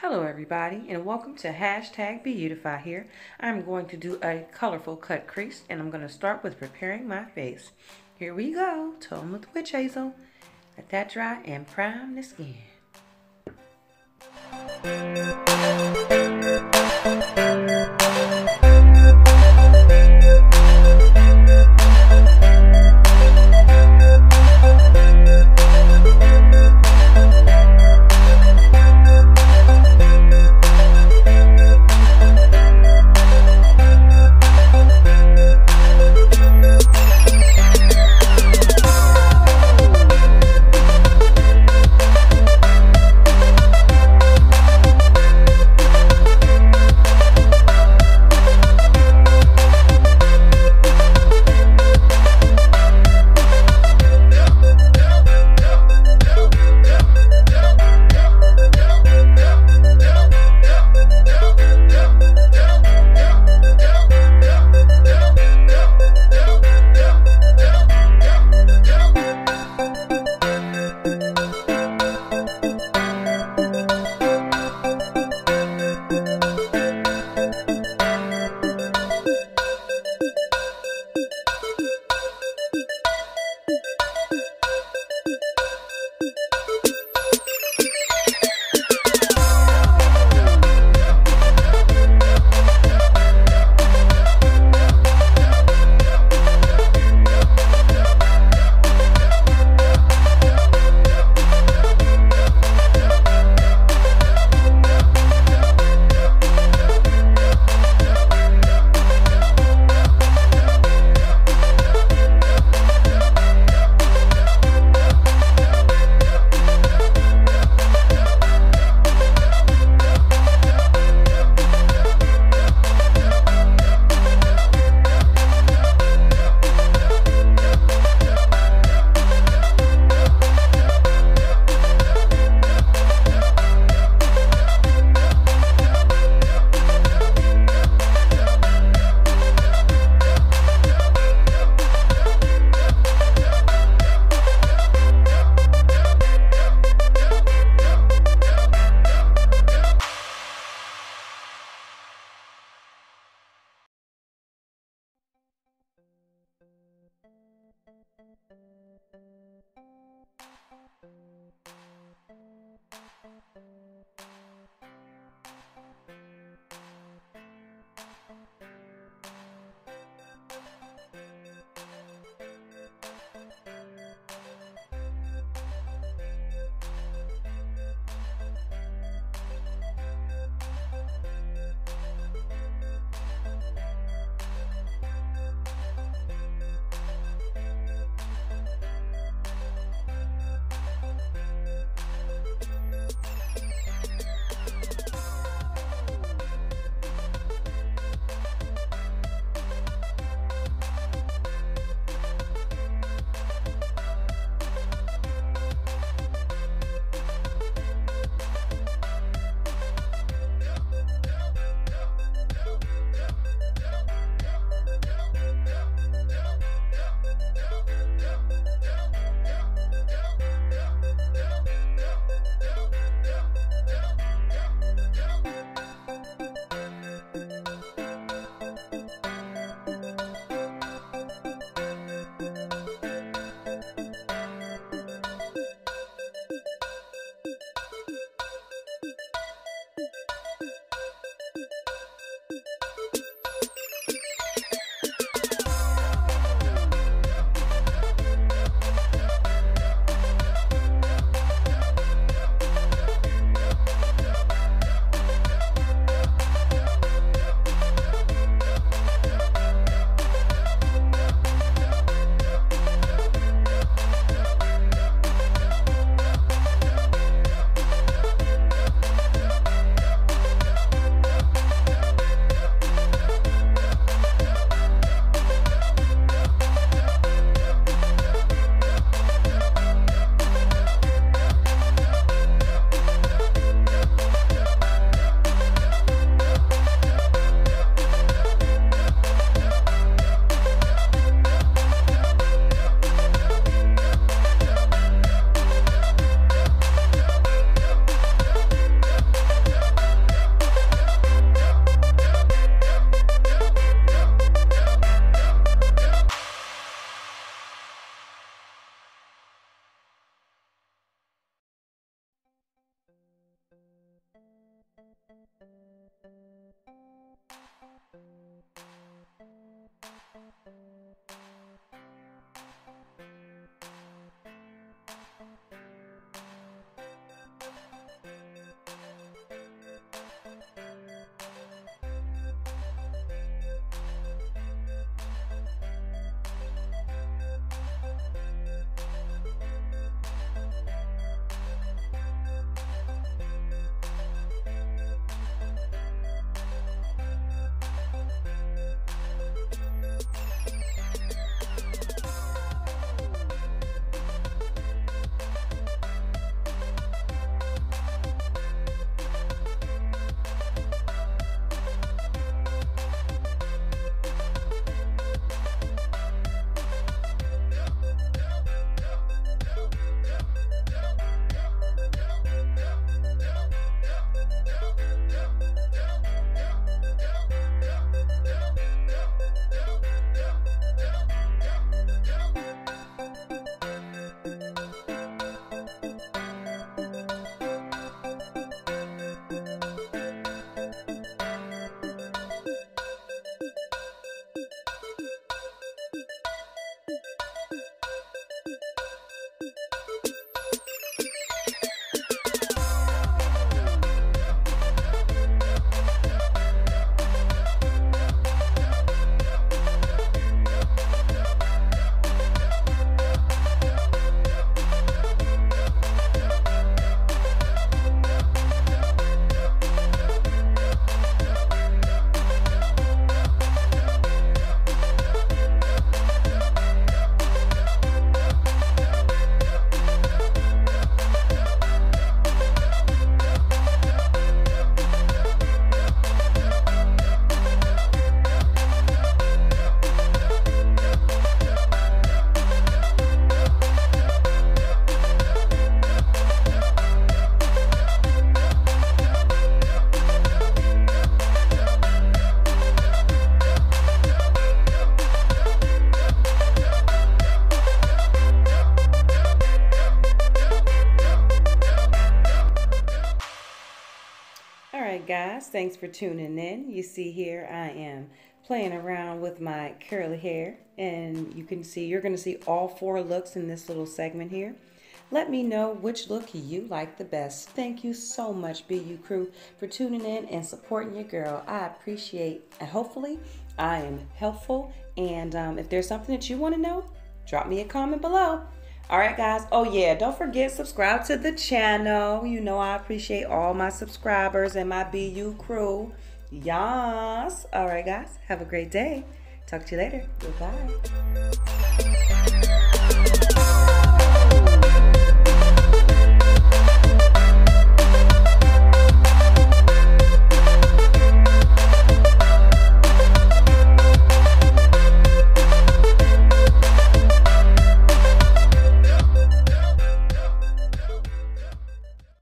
Hello everybody and welcome to hashtag BeUtify here. I'm going to do a colorful cut crease and I'm going to start with preparing my face. Here we go. Tone with witch hazel. Let that dry and prime the skin. Thanks for tuning in. You see here I am playing around with my curly hair and you can see you're going to see all four looks in this little segment here. Let me know which look you like the best. Thank you so much BU crew for tuning in and supporting your girl. I appreciate and hopefully I am helpful and um, if there's something that you want to know, drop me a comment below. All right, guys. Oh, yeah. Don't forget, subscribe to the channel. You know I appreciate all my subscribers and my BU crew. Yes. All right, guys. Have a great day. Talk to you later. Goodbye.